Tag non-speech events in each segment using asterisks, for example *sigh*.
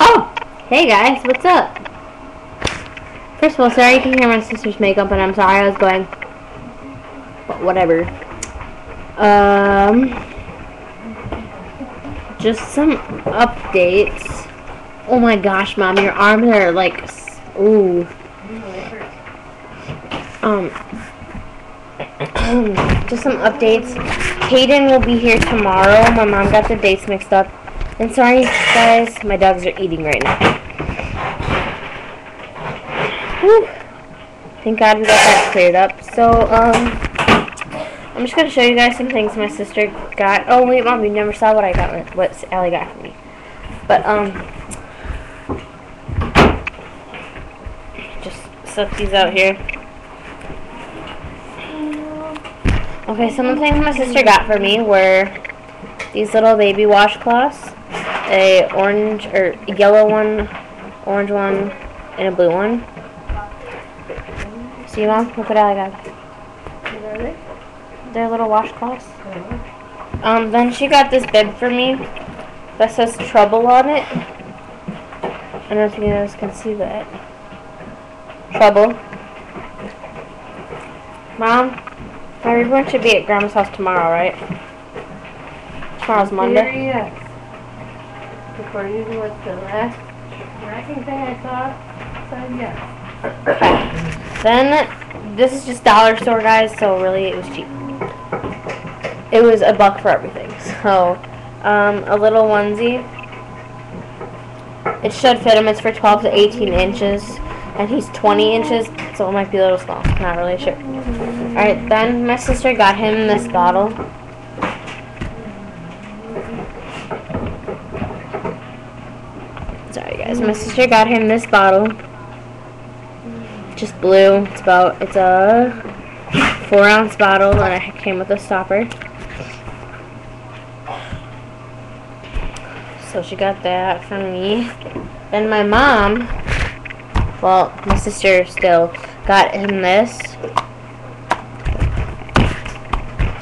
Oh! Hey guys, what's up? First of all, sorry you can hear my sister's makeup, and I'm sorry I was going. But whatever. Um. Just some updates. Oh my gosh, mom, your arms are like. Ooh. Um. *clears throat* just some updates. Kaden will be here tomorrow. My mom got the dates mixed up. And sorry, guys, my dogs are eating right now. Whew. Thank God we got that cleared up. So, um, I'm just gonna show you guys some things my sister got. Oh wait, mom, you never saw what I got. What Allie got for me. But um, just set these out here. Okay, some of the things my sister got for me were these little baby washcloths, a orange or yellow one, orange one, and a blue one. See, mom, look what I got. They're little washcloths. Um, then she got this bib for me that says trouble on it. I don't know if you guys can see that. Trouble. Mom, everyone should be at Grandma's house tomorrow, right? Tomorrow's Monday. Yes. According to what the last tracking thing I saw yes. *coughs* Then this is just dollar store guys, so really it was cheap. It was a buck for everything. *laughs* So um, a little onesie. It should fit him. It's for 12 to 18 inches, and he's 20 inches, so it might be a little small. Not really sure. All right, then my sister got him this bottle. Sorry guys, my sister got him this bottle just blue. It's about it's a four ounce bottle and it came with a stopper. So she got that for me. Then my mom, well, my sister still got him this.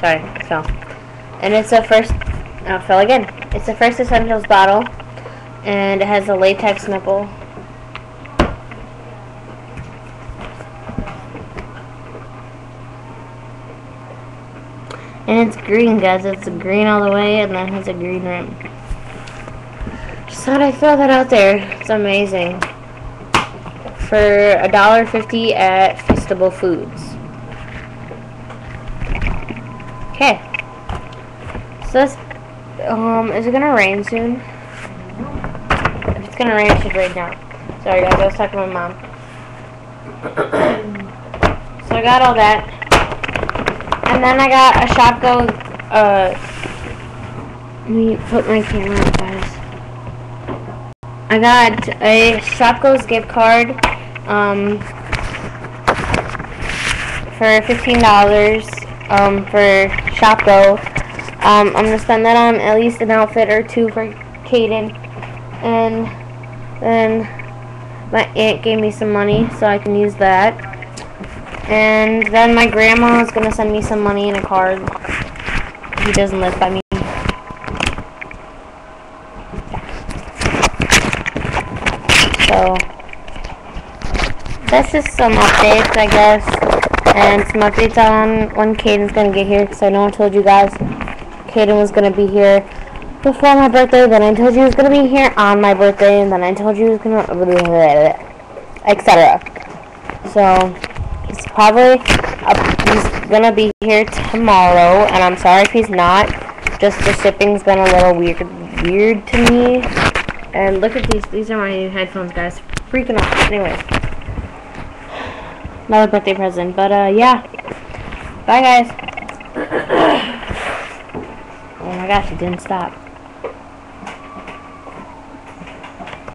Sorry, it fell. And it's a first, oh, it fell again. It's a First Essentials bottle, and it has a latex nipple. And it's green, guys. It's green all the way, and then it has a green rim. Just thought I'd throw that out there. It's amazing. For a dollar fifty at Festival Foods. Okay. So this, um, is it gonna rain soon? It's gonna rain, should rain now. Sorry, guys. I was talking to my mom. so I got all that. And then I got a Shopko, uh, let me put my camera on, guys. I got a Shopko's gift card, um, for $15, um, for Shopko. Um, I'm gonna spend that on at least an outfit or two for Kaden. And then my aunt gave me some money, so I can use that. And then my grandma is gonna send me some money in a card. He doesn't live by me. So that's just some updates, I guess, and some updates on when Caden's gonna get here. Because I know I told you guys Caden was gonna be here before my birthday. Then I told you he was gonna be here on my birthday, and then I told you he was gonna, etc. So he's probably up, he's gonna be here tomorrow, and I'm sorry if he's not. Just the shipping's been a little weird, weird to me. And look at these. These are my new headphones, guys. Freaking out. Anyways, another birthday present. But uh, yeah. Bye, guys. *coughs* oh my gosh, it didn't stop.